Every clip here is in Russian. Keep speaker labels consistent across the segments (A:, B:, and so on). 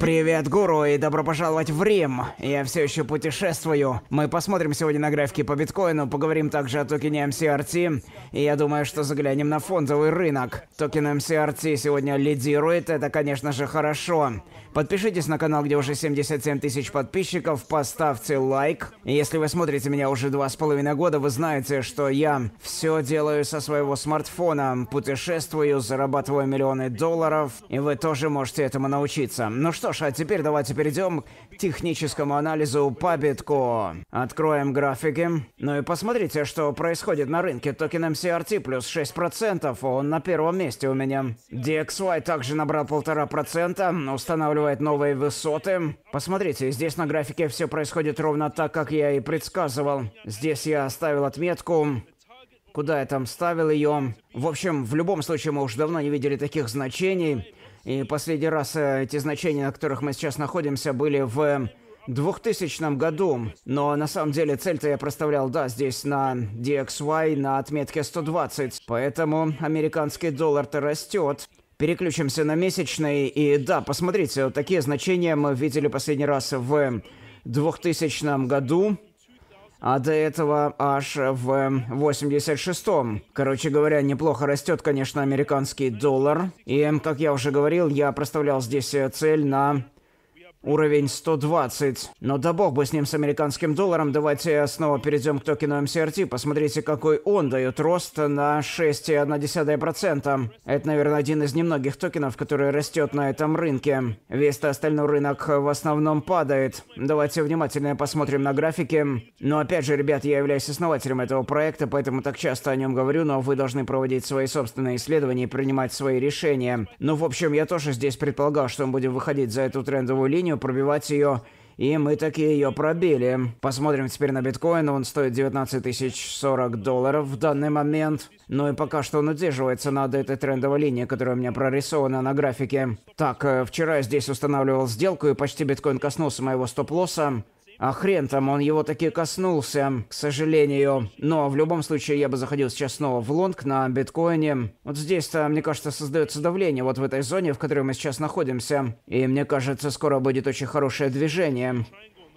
A: Привет, гуру, и добро пожаловать в Рим. Я все еще путешествую. Мы посмотрим сегодня на графики по биткоину, поговорим также о токене MCRT, и я думаю, что заглянем на фондовый рынок. Токен MCRT сегодня лидирует, это, конечно же, хорошо. Подпишитесь на канал, где уже 77 тысяч подписчиков, поставьте лайк. И если вы смотрите меня уже два с половиной года, вы знаете, что я все делаю со своего смартфона, путешествую, зарабатываю миллионы долларов, и вы тоже можете этому научиться. Ну что ж, а теперь давайте перейдем к техническому анализу по битку. Откроем графики. Ну и посмотрите, что происходит на рынке. Токен MCRT плюс 6%, он на первом месте у меня. DXY также набрал полтора процента, устанавливаю открывает новые высоты. Посмотрите, здесь на графике все происходит ровно так, как я и предсказывал. Здесь я оставил отметку. Куда я там ставил ее? В общем, в любом случае мы уже давно не видели таких значений. И последний раз э, эти значения, на которых мы сейчас находимся, были в 2000 году. Но на самом деле цель-то я проставлял, да, здесь на DXY на отметке 120. Поэтому американский доллар-то растет. Переключимся на месячный. И да, посмотрите, вот такие значения мы видели последний раз в 2000 году. А до этого аж в 86-м. Короче говоря, неплохо растет, конечно, американский доллар. И, как я уже говорил, я проставлял здесь цель на Уровень 120. Но да бог бы с ним, с американским долларом. Давайте снова перейдем к токену MCRT. Посмотрите, какой он дает рост на 6,1%. Это, наверное, один из немногих токенов, который растет на этом рынке. Весь остальной рынок в основном падает. Давайте внимательно посмотрим на графики. Но опять же, ребят, я являюсь основателем этого проекта, поэтому так часто о нем говорю, но вы должны проводить свои собственные исследования и принимать свои решения. Ну, в общем, я тоже здесь предполагал, что мы будем выходить за эту трендовую линию, линию, пробивать ее. И мы таки ее пробили. Посмотрим теперь на биткоин. Он стоит 19 тысяч 40 долларов в данный момент. Ну и пока что он удерживается над этой трендовой линией, которая у меня прорисована на графике. Так, э, вчера я здесь устанавливал сделку, и почти биткоин коснулся моего стоп-лосса. А хрен там, он его таки коснулся, к сожалению. Но в любом случае я бы заходил сейчас снова в лонг на биткоине. Вот здесь-то, мне кажется, создается давление вот в этой зоне, в которой мы сейчас находимся. И мне кажется, скоро будет очень хорошее движение.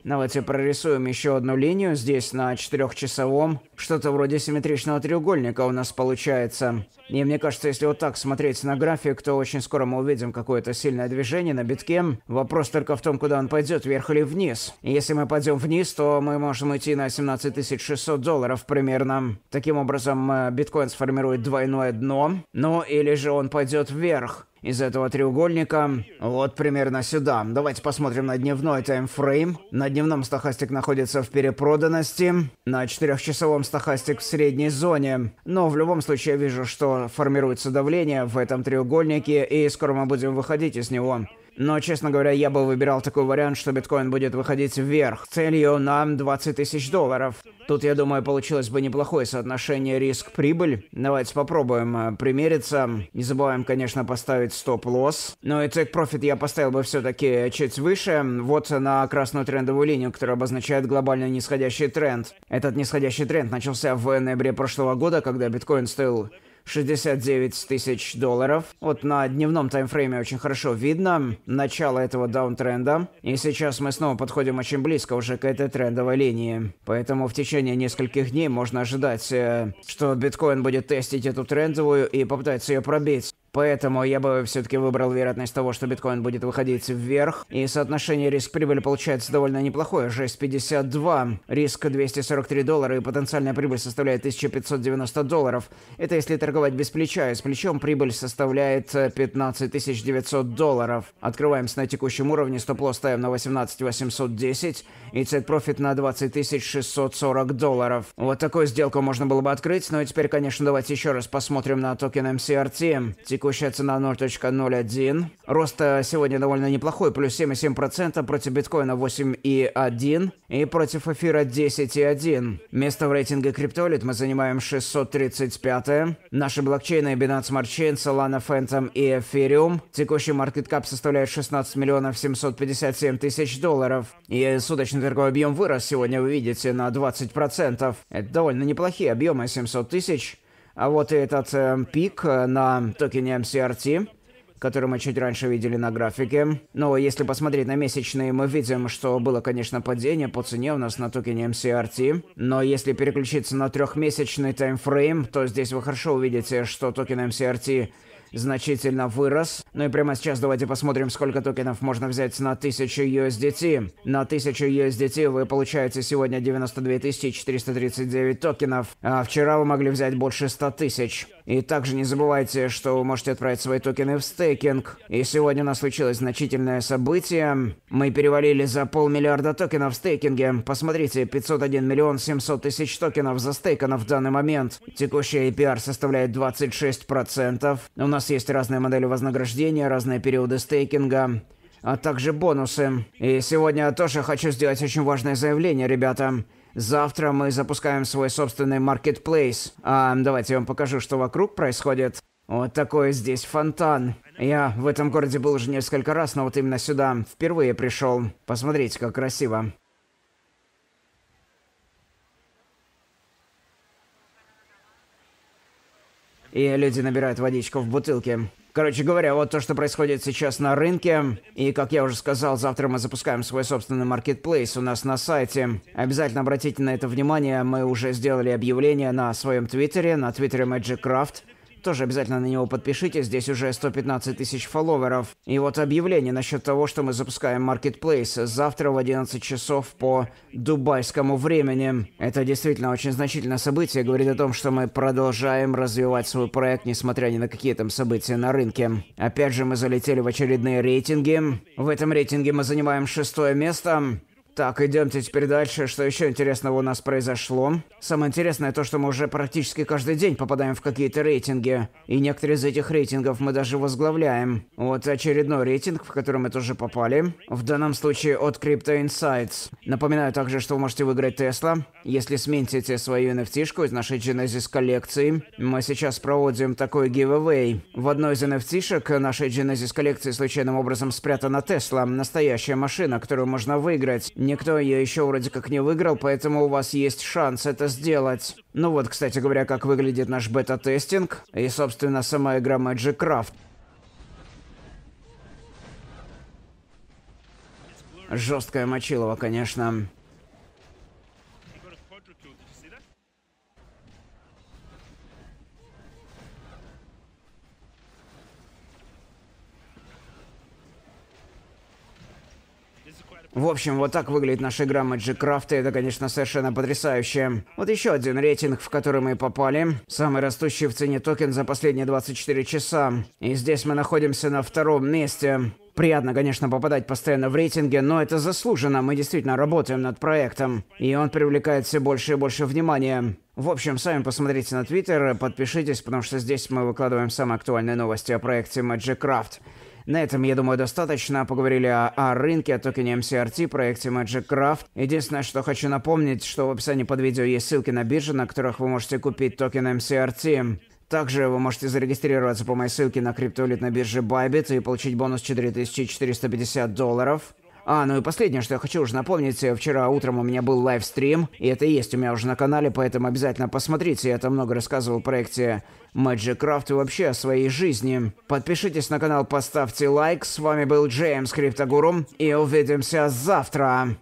A: Давайте прорисуем еще одну линию здесь на четырехчасовом. Что-то вроде симметричного треугольника у нас получается. И мне кажется, если вот так смотреть на график, то очень скоро мы увидим какое-то сильное движение на битке. Вопрос только в том, куда он пойдет, вверх или вниз. Если мы пойдем вниз, то мы можем идти на 17 600 долларов примерно. Таким образом, э, биткоин сформирует двойное дно. Ну, или же он пойдет вверх из этого треугольника вот примерно сюда. Давайте посмотрим на дневной таймфрейм. На дневном стахастик находится в перепроданности, на четырехчасовом стахастик в средней зоне. Но в любом случае я вижу, что формируется давление в этом треугольнике, и скоро мы будем выходить из него. Но, честно говоря, я бы выбирал такой вариант, что биткоин будет выходить вверх, целью на 20 тысяч долларов. Тут, я думаю, получилось бы неплохое соотношение риск-прибыль. Давайте попробуем э, примериться. Не забываем, конечно, поставить стоп-лосс. Но и take profit я поставил бы все-таки чуть выше. Вот на красную трендовую линию, которая обозначает глобальный нисходящий тренд. Этот нисходящий тренд начался в ноябре прошлого года, когда биткоин стоил 69 тысяч долларов. Вот на дневном таймфрейме очень хорошо видно начало этого даунтренда. И сейчас мы снова подходим очень близко уже к этой трендовой линии. Поэтому в течение нескольких дней можно ожидать, э, что биткоин будет тестить эту трендовую и попытается ее пробить. Поэтому я бы все-таки выбрал вероятность того, что биткоин будет выходить вверх. И соотношение риск-прибыли получается довольно неплохое. 6,52. Риск 243 доллара и потенциальная прибыль составляет 1590 долларов. Это если торговать без плеча. И с плечом прибыль составляет 15 900 долларов. Открываемся на текущем уровне. Стоп-лосс ставим на 18 810. И take profit на 20 640 долларов. Вот такую сделку можно было бы открыть. Но и теперь, конечно, давайте еще раз посмотрим на токен MCRT. Текущий Текущая цена 0.01. Рост сегодня довольно неплохой, плюс 7,7%, против биткоина 8,1 и против эфира 10,1. Место в рейтинге криптолит мы занимаем 635 -е. Наши блокчейны Binance Smart Chain, Solana Phantom и Ethereum. Текущий market cap составляет 16 миллионов 757 тысяч долларов. И суточный торговый объем вырос сегодня, вы видите, на 20%. Это довольно неплохие объемы, 700 тысяч. А вот этот э, пик на токене MCRT который мы чуть раньше видели на графике. Но если посмотреть на месячные, мы видим, что было, конечно, падение по цене у нас на токене MCRT. Но если переключиться на трехмесячный таймфрейм, то здесь вы хорошо увидите, что токен MCRT значительно вырос. Ну и прямо сейчас давайте посмотрим, сколько токенов можно взять на 1000 USDT. На 1000 USDT вы получаете сегодня 92 439 токенов, а вчера вы могли взять больше 100 тысяч. И также не забывайте, что вы можете отправить свои токены в стейкинг. И сегодня у нас случилось значительное событие. Мы перевалили за полмиллиарда токенов в стейкинге. Посмотрите, 501 миллион 700 тысяч токенов застейкано в данный момент. Текущий APR составляет 26%. У нас есть разные модели вознаграждения, разные периоды стейкинга а также бонусы. И сегодня я тоже хочу сделать очень важное заявление, ребята. Завтра мы запускаем свой собственный маркетплейс. А, давайте я вам покажу, что вокруг происходит. Вот такой здесь фонтан. Я в этом городе был уже несколько раз, но вот именно сюда впервые пришел. Посмотрите, как красиво. И люди набирают водичку в бутылке. Короче говоря, вот то, что происходит сейчас на рынке. И, как я уже сказал, завтра мы запускаем свой собственный маркетплейс у нас на сайте. Обязательно обратите на это внимание. Мы уже сделали объявление на своем твиттере, на твиттере Magic Craft. Тоже обязательно на него подпишитесь, здесь уже 115 тысяч фолловеров. И вот объявление насчет того, что мы запускаем Marketplace завтра в 11 часов по дубайскому времени. Это действительно очень значительное событие, говорит о том, что мы продолжаем развивать свой проект, несмотря ни на какие там события на рынке. Опять же, мы залетели в очередные рейтинги. В этом рейтинге мы занимаем шестое место. Так, идемте теперь дальше. Что еще интересного у нас произошло? Самое интересное то, что мы уже практически каждый день попадаем в какие-то рейтинги. И некоторые из этих рейтингов мы даже возглавляем. Вот очередной рейтинг, в который мы тоже попали. В данном случае от Crypto Insights. Напоминаю также, что вы можете выиграть Tesla, если смените свою NFT-шку из нашей Genesis коллекции. Мы сейчас проводим такой giveaway. В одной из NFT-шек нашей Genesis коллекции случайным образом спрятана Tesla. Настоящая машина, которую можно выиграть. Никто ее еще вроде как не выиграл, поэтому у вас есть шанс это сделать. Ну вот, кстати говоря, как выглядит наш бета-тестинг и, собственно, сама игра Magic Craft. Жесткая мочилова, конечно. В общем, вот так выглядит наша игра Magic Craft, и это, конечно, совершенно потрясающе. Вот еще один рейтинг, в который мы попали. Самый растущий в цене токен за последние 24 часа. И здесь мы находимся на втором месте. Приятно, конечно, попадать постоянно в рейтинге, но это заслуженно. Мы действительно работаем над проектом. И он привлекает все больше и больше внимания. В общем, сами посмотрите на Твиттер, подпишитесь, потому что здесь мы выкладываем самые актуальные новости о проекте Magic Craft. На этом, я думаю, достаточно. Поговорили о, о рынке, о токене MCRT, проекте Magic Craft. Единственное, что хочу напомнить, что в описании под видео есть ссылки на биржи, на которых вы можете купить токен MCRT. Также вы можете зарегистрироваться по моей ссылке на криптовалют на бирже Bybit и получить бонус 4450 долларов. А, ну и последнее, что я хочу уже напомнить, вчера утром у меня был лайвстрим, и это есть у меня уже на канале, поэтому обязательно посмотрите, я там много рассказывал о проекте Magic Craft и вообще о своей жизни. Подпишитесь на канал, поставьте лайк, с вами был Джеймс Криптогуру, и увидимся завтра.